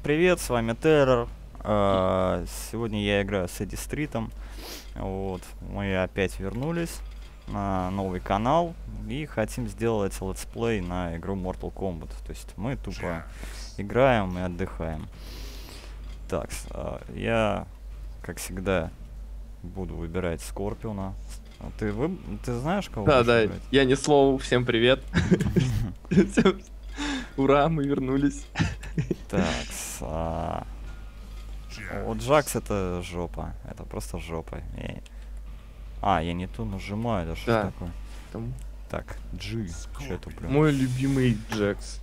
Всем привет, с вами Террор. А, Сегодня я играю с Эдди Стритом. Вот, мы опять вернулись на новый канал и хотим сделать летсплей на игру Mortal Kombat. То есть мы тупо играем и отдыхаем. Так, а, я, как всегда, буду выбирать Скорпиона. А Ты, вы... Ты знаешь, кого Да, да, выбирать? я не слово, всем привет. Ура, мы вернулись. Так, а, Вот Джакс это жопа. Это просто жопа. Я- А, я не ту нажимаю, да что Да. такое? Там Так, G. Че я туплю? Мой любимый Джекс.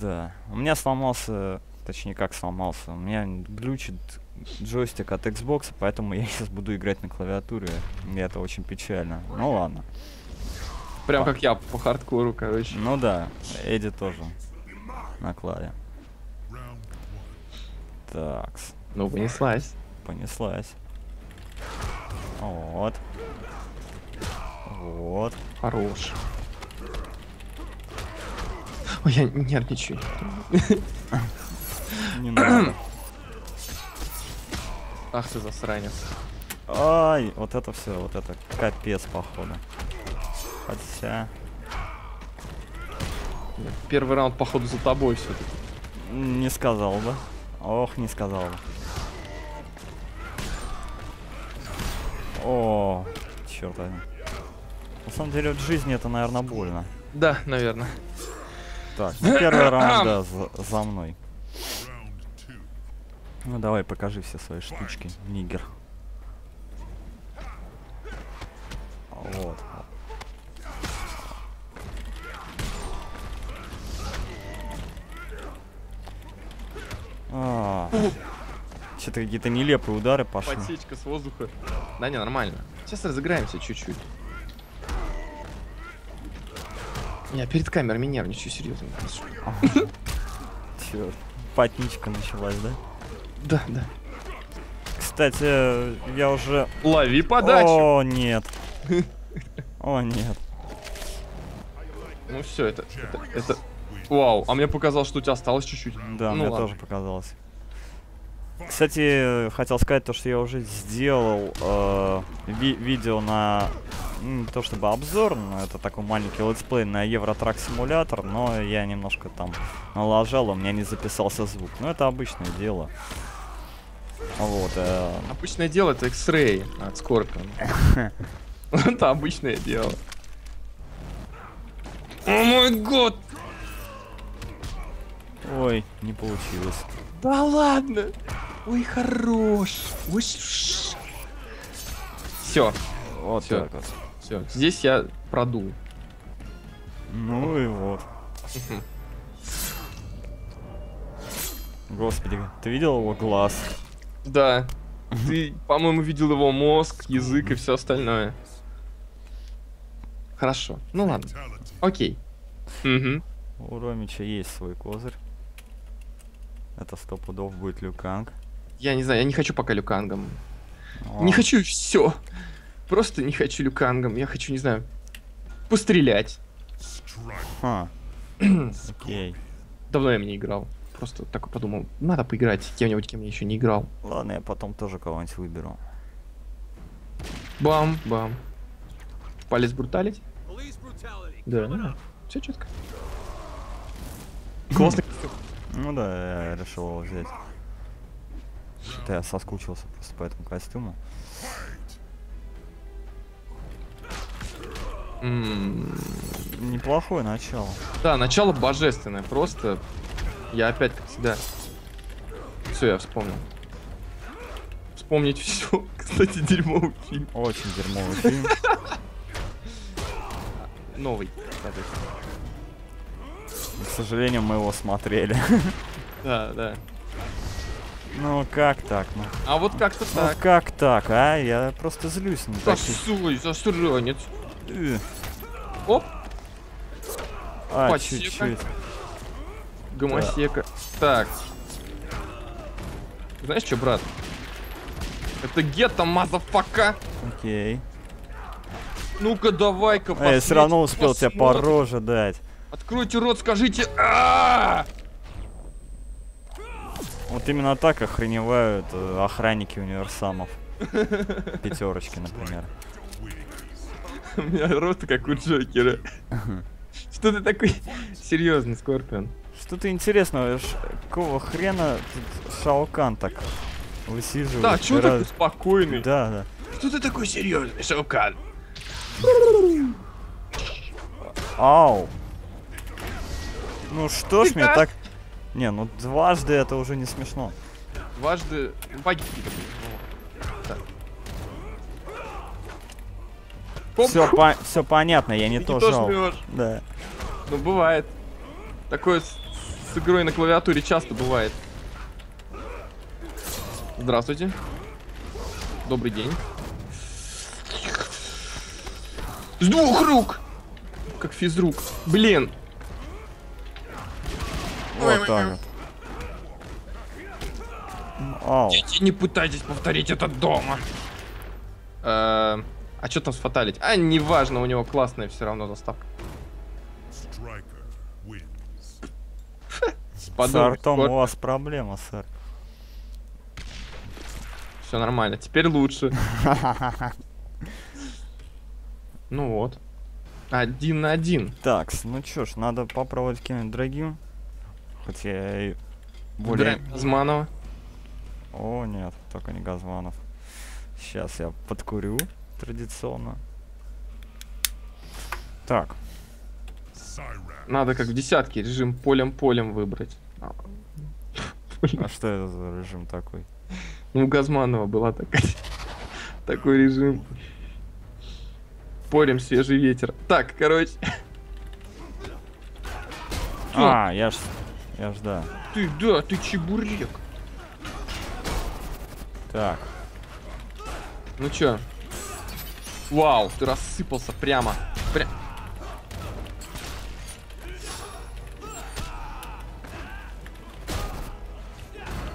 Да. У меня сломался, точнее как сломался, у меня глючит джойстик от Xbox, поэтому я сейчас буду играть на клавиатуре. И это очень печально. Ну ладно. Прям А. как я по хардкору, короче. Ну да, Эдди тоже на клаве. Так, Ну, понеслась. понеслась. Вот. Вот. Хорош. Ой, я нервничаю. Не надо. Ах ты засранец. Ай, вот это все, вот это капец, походу. Хотя, Первый раунд, походу, за тобой все-таки. не сказал бы. Ох, не сказал. О, черт возьми. На самом деле, в жизни это, наверное, больно. Да, наверное. Так, ну, первый раунд, да, за, за мной. Ну давай, покажи все свои штучки, нигер. Вот. Что-то какие-то нелепые удары пошли. Подсечка с воздуха. Да не, нормально. Сейчас разыграемся чуть-чуть. Я перед камерами нервничаю, серьезно. Черт. Патничка началась, да? Да, да. Кстати, я уже... Лови подачу. О, нет. О, нет. Ну все, это, это, это... Вау, а мне показалось, что у тебя осталось чуть-чуть. Да, ну мне ладно. тоже показалось. Кстати, хотел сказать то, что я уже сделал э, ви- видео на не то чтобы обзор, но это такой маленький летсплей на Euro Truck Simulator, но я немножко там налажал, у меня не записался звук. Но это обычное дело. Вот. э, Обычное дело это X-Ray от Scorpion. Это обычное дело. О мой год! Ой, не получилось. Да ладно! Ой, хорош! Все, Вот Всё. так вот. все. Здесь я продул. Ну и вот. Господи, ты видел его глаз? Да. Ты, по-моему, видел его мозг, язык и все остальное. Хорошо. Ну ладно. Окей. Угу. У Ромича есть свой козырь. Это сто пудов будет Люканг. Я не знаю, я не хочу пока люкангом. О, Не хочу все. Просто не хочу люкангом. Я хочу, не знаю, пострелять. Ха. Окей. Давно я не играл. Просто такой подумал, надо поиграть кем-нибудь, кем я еще не играл. Ладно, я потом тоже кого-нибудь выберу. Бам, бам. Палец бруталить? Да, да. Все четко. Классный костюм. Ну да, я решил его взять. Что-то я соскучился просто по этому костюму. Неплохое начало. Да, начало божественное. Просто я опять, как всегда. Все, я вспомнил. Вспомнить все. Кстати, дерьмовый фильм. Очень дерьмовый фильм. Новый, соответственно. К сожалению, мы его смотрели. Да, да. Ну как так? Ну, А вот как-то ну так. как так, а? Я просто злюсь на. Косой, засранец. Оп, А, чуть-чуть. гомосека. Так. Знаешь что, брат? Это гетто, motherfucker. Окей. Ну-ка, давай-ка, А я все равно посмотрим, успел тебе по посмотрим. роже дать. Откройте рот, скажите. «А!» Вот Вот именно так охреневают э, охранники универсамов. Пятерочки, например. У меня рот как у Джокера. Что ты такой серьезный, Скорпион? Что-то интересного, ш- какого хрена тут Шаокан так высиживает? Да, чё ни такой спокойный? Да, да. Что ты такой серьезный, Шаукан? Ау. Ну что ж мне так... Не, ну дважды это уже не смешно. Дважды баги какие-то. Так. Хоп, Все, по все понятно, я не ты то жал. Да. Ну, бывает. Такое с, с игрой на клавиатуре часто бывает. Здравствуйте. Добрый день. С двух рук! Как физрук. Блин. Ау. Дети, не пытайтесь повторить это дома. Э, А что там сфаталить? А, неважно, у него классная все равно заставка. С артом у вас проблема, сэр. Все нормально. Теперь лучше. Ну вот. Один на один. Так, ну чё ж, надо попробовать кинуть другим. Хоть я и более... Выбираем Газманова. О, нет, только не Газманов. Сейчас я подкурю традиционно. Так. Надо как в десятке режим полем-полем выбрать. А, а что это за режим такой? Ну, у Газманова была такая, такой режим. Порем свежий ветер. Так, короче. А, я ж... Я ж, да. Ты, да, ты чебурек. Так, Ну чё? Вау, ты рассыпался прямо. Пря...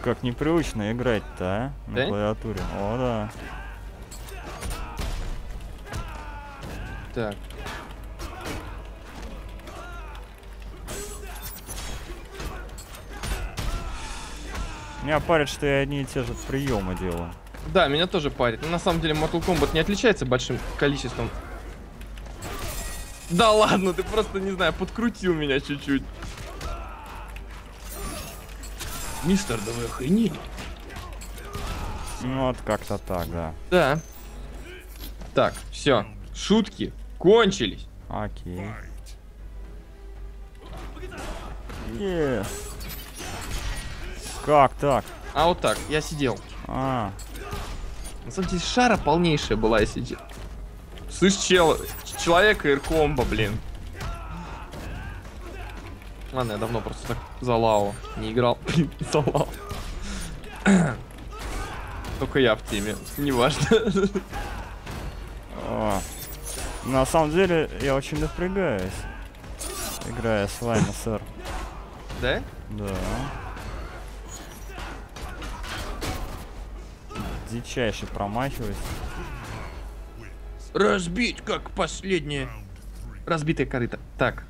как непривычно играть-то, а? На Да? клавиатуре. О, да. Так. Меня парит, что я одни и те же приемы делаю. Да, меня тоже парит. Но на самом деле Mortal Kombat не отличается большим количеством. Да ладно, ты просто, не знаю, подкрутил меня чуть-чуть. Мистер, да вы охренели? Ну вот как-то так, да. Да. Так, все. Шутки кончились. Окей. Fight. Как так? А вот так, я сидел. А, На самом деле шара полнейшая была, я сидел. Слышь, чел, человек и комбо, блин. Ладно, я давно просто так за лао не играл. Блин, за лао. Только я в теме, неважно. о. На самом деле, я очень напрягаюсь, играя с вами, сэр. Да? Да. Дичайше промахиваюсь. Разбить, как последнее. Разбитая корыто. Так.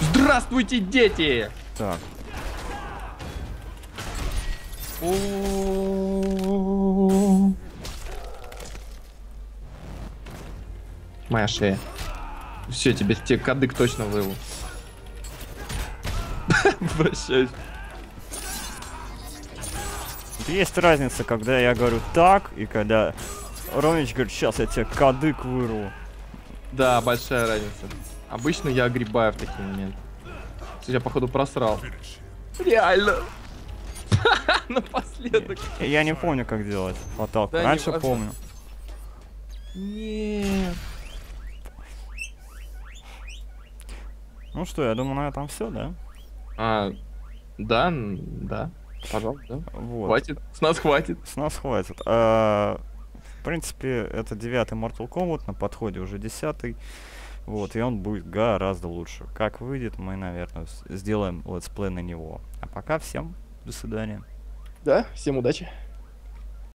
Здравствуйте, дети! Так, О. Моя шея. Все, тебе тебе кадык точно вывел. Обращаюсь. Вот есть разница, когда я говорю так, и когда Ромич говорит, сейчас я тебе кадык вырву. Да, большая разница. Обычно я огребаю в такие моменты. Я, походу, просрал. Реально. Напоследок. Я не помню, как делать фаталку. Да, Раньше помню. Нет. Ну что, я думаю, на этом все, да? А, да, да. Пожалуйста. Вот. Хватит. С нас хватит. С нас хватит. А, в принципе, это девятый Mortal Kombat, на подходе уже десятый. Вот, и он будет гораздо лучше. Как выйдет, мы, наверное, сделаем летсплей на него. А пока всем до свидания. Да, всем удачи.